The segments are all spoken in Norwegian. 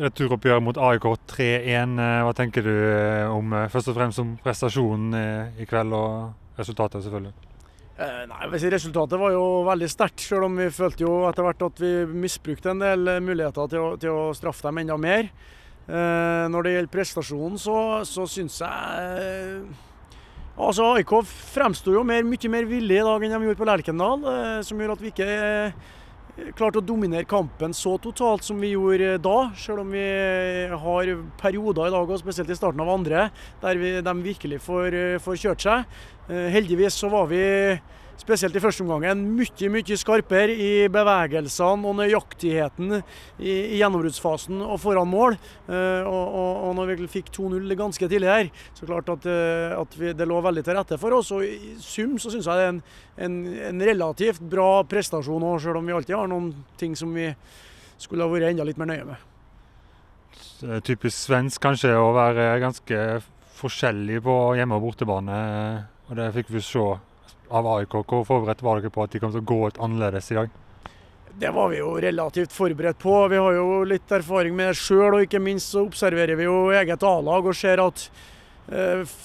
returoppgjør mot AIK 3-1. Hva tenker du om først og fremst om prestasjonen i kveld, og resultatet, selvfølgelig? Eh, nei, Resultatet var jo veldig sterkt, selv om vi følte jo etter hvert at vi misbrukte en del muligheter til å, til å straffe dem enda mer. Eh, når det gjelder prestasjonen, så, så syns jeg eh, Altså, AIK fremsto jo mer, mye mer villig i dag enn de gjorde på Lerkendal, eh, som gjør at vi ikke eh, klarte å dominere kampen så totalt som vi gjorde da. Selv om vi har perioder i dag, og spesielt i starten av andre, der vi, de virkelig får, eh, får kjørt seg. Heldigvis så var vi spesielt i første omgang, mye mye skarpere i bevegelsene og nøyaktigheten i, gjennombruddsfasen og foran mål. Uh, og, og, og, når vi fikk 2-0 ganske tidlig her, så klart at, uh, at vi, det lå veldig til rette for oss. Og i sum så syns jeg det er en, en, en relativt bra prestasjon òg, selv om vi alltid har noen ting som vi skulle ha vært enda litt mer nøye med. Typisk svensk kanskje å være ganske forskjellig på hjemme- og bortebane. Og det fikk vi se av AIK. Hvor forberedt var dere på at de kom til å gå ut annerledes i dag? Det var vi jo relativt forberedt på. Vi har jo litt erfaring med det sjøl, og ikke minst så observerer vi jo eget A-lag og ser at eh,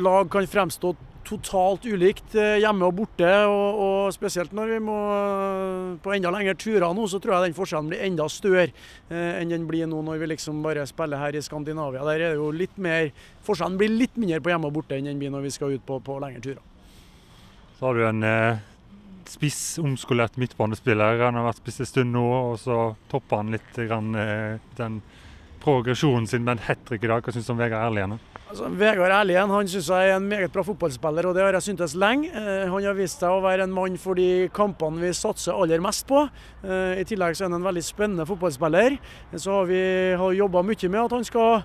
lag kan fremstå totalt ulikt eh, hjemme og borte. Og, og, spesielt når vi må på enda lengre turer nå, så tror jeg den forskjellen blir enda større eh, enn den blir nå når vi liksom bare spiller her i Skandinavia. Der er det jo litt mer Forskjellen blir litt mindre på hjemme og borte enn den blir når vi skal ut på, på lengre turer. Så har du en eh, spiss, omskolert midtbanespiller. Han har vært spiss en stund nå, og så topper han litt grann, eh, den progresjonen sin med en hat trick i dag. Hva syns du om Vegard Erlien? Altså, Vegard Erlien han synes jeg er en meget bra fotballspiller, og det har jeg syntes lenge. Eh, han har vist seg å være en mann for de kampene vi satser aller mest på. Eh, I tillegg så er han en veldig spennende fotballspiller. Så har vi har jobba mye med at han skal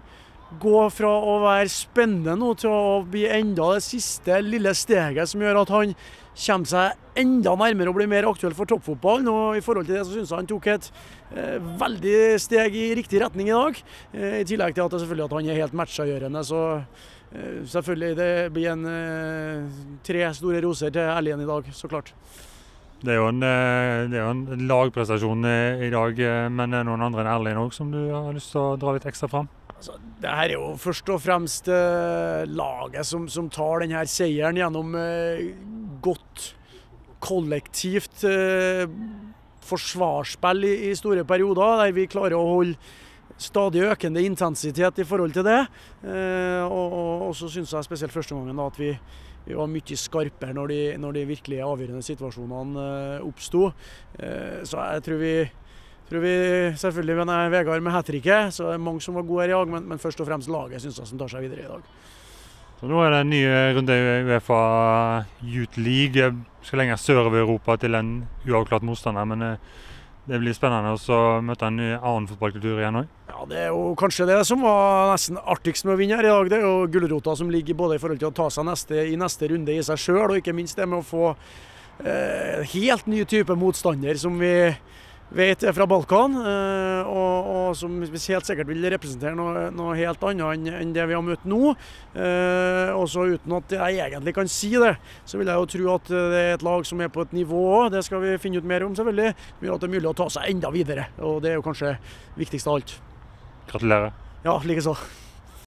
gå fra å være spennende nå til å bli enda det siste lille steget som gjør at han kommer seg enda nærmere og blir mer aktuell for toppfotballen. Og I forhold til det så synes jeg han tok et eh, veldig steg i riktig retning i dag. Eh, I tillegg til at, det selvfølgelig at han er helt matchagjørende. Så eh, selvfølgelig det blir en eh, tre store roser til Erlien i dag, så klart. Det er jo en, eh, det er en lagprestasjon eh, i dag, men det er noen andre enn Erlien òg som du har lyst til å dra litt ekstra fram? Altså, det her er jo først og fremst eh, laget som, som, tar denne seieren gjennom eh, godt kollektivt eh, forsvarsspill i, i, store perioder, der vi klarer å holde stadig økende intensitet i forhold til det. Eh, og, og, så syns jeg spesielt første gangen da, at vi, vi, var mye skarpere når de, når de virkelig avgjørende situasjonene eh, oppsto. Eh, så jeg tror vi tror vi selvfølgelig med Vegard med hat tricket, så det er mange som var gode her i dag, men, men først og fremst laget synes jeg som tar seg videre i dag. Så Nå er det en ny runde i Uefa Youth League. Skal lenger sørover i Europa til en uavklart motstander. men eh, det blir spennende å møte en ny annen fotballkultur igjen òg. Ja, det er jo kanskje det som var nesten artigst med å vinne her i dag. Det er jo gulrota som ligger både i forhold til å ta seg neste, i neste runde i seg sjøl, og ikke minst det med å få eh, helt ny type motstander som vi vet er fra Balkan, eh, og, og, som helt sikkert vil representere noe, noe helt annet enn det vi har møtt nå. Og også uten at jeg egentlig kan si det, så vil jeg jo tro at det er et lag som er på et nivå òg. Det skal vi finne ut mer om, selvfølgelig. Men at det er mulig å ta seg enda videre. Og det er jo kanskje viktigst av alt. Gratulerer. Ja, likeså.